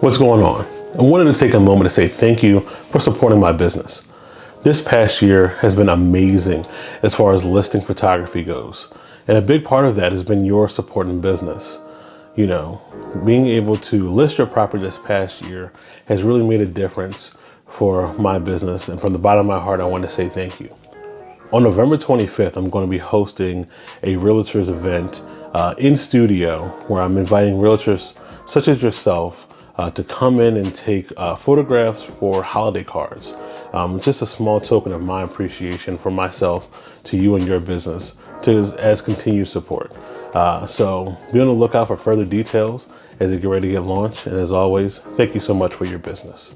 What's going on? I wanted to take a moment to say thank you for supporting my business. This past year has been amazing as far as listing photography goes. And a big part of that has been your support in business. You know, being able to list your property this past year has really made a difference for my business. And from the bottom of my heart, I want to say thank you. On November 25th, I'm going to be hosting a realtors event uh, in studio where I'm inviting realtors such as yourself uh, to come in and take uh, photographs for holiday cards. Um, just a small token of my appreciation for myself to you and your business to, as continued support. Uh, so be on the lookout for further details as you get ready to get launched. And as always, thank you so much for your business.